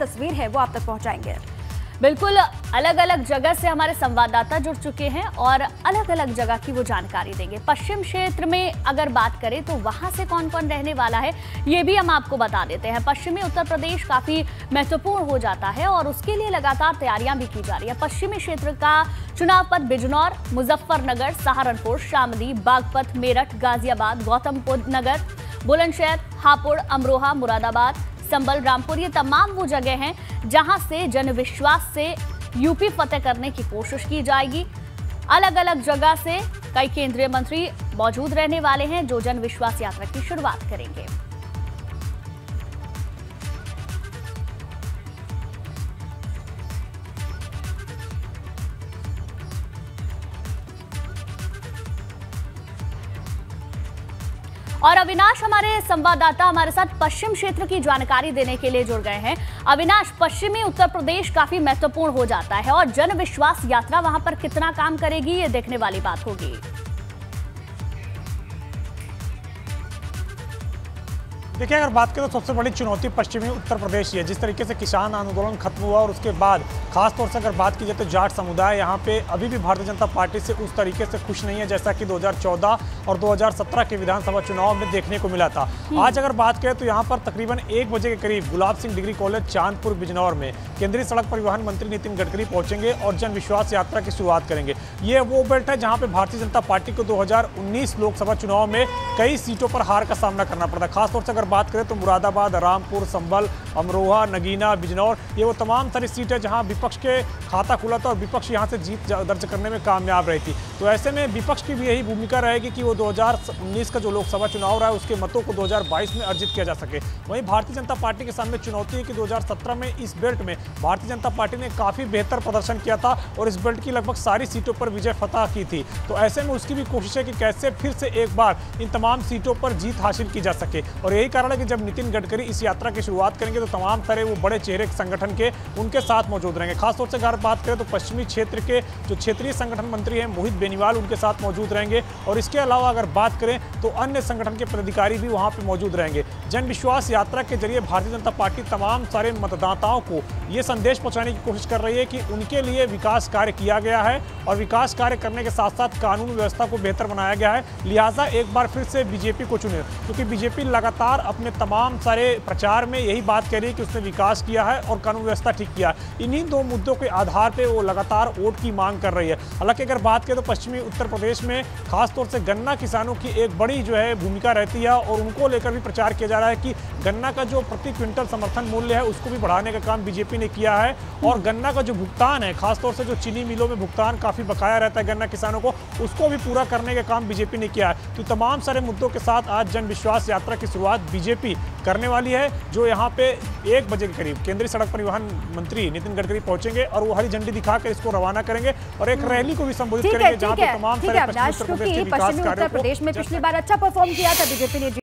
तस्वीर है, वो आप तक पहुंचाएँगे। बिल्कुल अलग अलग जगह से हमारे संवाददाता जुड़ चुके हैं और अलग अलग जगह की वो जानकारी देंगे। पश्चिम क्षेत्र में अगर बात करें तो वहाँ से कौन कौन रहने वाला है, ये भी हम आपको बता देते हैं। पश्चिमी उत्तर प्रदेश काफ़ी महत्वपूर्ण हो जाता है और उसके लिए लगातार तैयारियाँ भी की जा रही है। पश्चिमी क्षेत्र का चुनाव पद बिजनौर, मुजफ्फरनगर, सहारनपुर, शामली, बागपत, मेरठ, गाजियाबाद गौतमपुर नगर, बुलंदशहर, हापुड़, अमरोहा, मुरादाबाद संबल, रामपुर, ये तमाम वो जगह हैं जहाँ से जनविश्वास से यूपी फतेह करने की कोशिश की जाएगी। अलग अलग जगह से कई केंद्रीय मंत्री मौजूद रहने वाले हैं जो जनविश्वास यात्रा की शुरुआत करेंगे। और अविनाश हमारे संवाददाता हमारे साथ पश्चिम क्षेत्र की जानकारी देने के लिए जुड़ गए हैं। अविनाश, पश्चिमी उत्तर प्रदेश काफ़ी महत्वपूर्ण हो जाता है और जन विश्वास यात्रा वहाँ पर कितना काम करेगी, ये देखने वाली बात होगी। देखिए अगर बात करें तो सबसे बड़ी चुनौती पश्चिमी उत्तर प्रदेश ही है। जिस तरीके से किसान आंदोलन खत्म हुआ और उसके बाद खासतौर से अगर बात की जाए तो जाट समुदाय यहाँ पे अभी भी भारतीय जनता पार्टी से उस तरीके से खुश नहीं है जैसा कि 2014 और 2017 के विधानसभा चुनाव में देखने को मिला था। आज अगर बात करें तो यहाँ पर तकरीबन एक बजे के करीब गुलाब सिंह डिग्री कॉलेज चांदपुर बिजनौर में केंद्रीय सड़क परिवहन मंत्री नितिन गडकरी पहुँचेंगे और जन विश्वास यात्रा की शुरुआत करेंगे। ये वो बेल्ट है जहाँ पे भारतीय जनता पार्टी को दो हज़ार उन्नीस लोकसभा चुनाव में कई सीटों पर हार का सामना करना पड़ता खासतौर से अगर बात करें तो मुरादाबाद, रामपुर, संभल, अमरोहा, नगीना, बिजनौर, ये वो तमाम सारी सीटें जहाँ विपक्ष के खाता खुला था और विपक्ष यहाँ से जीत दर्ज करने में कामयाब रही थी। तो ऐसे में विपक्ष की भी यही भूमिका रहेगी कि वो 2019 का जो लोकसभा चुनाव रहा है, उसके मतों को 2022 में अर्जित किया जा सके। वहीं भारतीय जनता पार्टी के सामने चुनौती है कि 2017 में इस बेल्ट में भारतीय जनता पार्टी ने काफ़ी बेहतर प्रदर्शन किया था और इस बेल्ट की लगभग सारी सीटों पर विजय फतह की थी। तो ऐसे में उसकी भी कोशिश है कि कैसे फिर से एक बार इन तमाम सीटों पर जीत हासिल की जा सके। और यही कारण है कि जब नितिन गडकरी इस यात्रा की शुरुआत करेंगे तो तमाम तरह वो बड़े चेहरे संगठन के उनके साथ मौजूद रहेंगे। खासतौर से अगर बात करें तो पश्चिमी क्षेत्र के जो क्षेत्रीय संगठन मंत्री हैं, मोहित बेनीवाल उनके साथ मौजूद रहेंगे। और इसके अलावा अगर बात करें तो अन्य संगठन के पदाधिकारी भी वहाँ पर मौजूद रहेंगे। जन विश्वास यात्रा के ज़रिए भारतीय जनता पार्टी तमाम सारे मतदाताओं को ये संदेश पहुँचाने की कोशिश कर रही है कि उनके लिए विकास कार्य किया गया है और विकास कार्य करने के साथ साथ कानून व्यवस्था को बेहतर बनाया गया है। लिहाजा एक बार फिर से बीजेपी को चुने, क्योंकि बीजेपी लगातार अपने तमाम सारे प्रचार में यही बात कह रही है कि उसने विकास किया है और कानून व्यवस्था ठीक किया है। इन्हीं दो मुद्दों के आधार पर वो लगातार वोट की मांग कर रही है। हालाँकि अगर बात करें तो पश्चिमी उत्तर प्रदेश में खासतौर से गन्ना किसानों की एक बड़ी जो है भूमिका रहती है और उनको लेकर भी प्रचार किया जा रहा है कि गन्ना का जो प्रति क्विंटल समर्थन मूल्य है उसको भी बढ़ाने का काम बीजेपी ने किया है और गन्ना का जो भुगतान है, खासतौर से जो चीनी मिलों में भुगतान काफ़ी बकाया रहता है गन्ना किसानों को, उसको भी पूरा करने का काम बीजेपी ने किया है। तो तमाम सारे मुद्दों के साथ आज जन विश्वास यात्रा की शुरुआत बीजेपी करने वाली है जो यहाँ पे एक बजे के करीब केंद्रीय सड़क परिवहन मंत्री नितिन गडकरी पहुँचेंगे और वो हरी झंडी दिखाकर इसको रवाना करेंगे और एक रैली को भी संबोधित करेंगे जहाँ पे तमाम सारे पश्चिमी उत्तर प्रदेश में पिछली बार अच्छा परफॉर्म किया था बीजेपी ने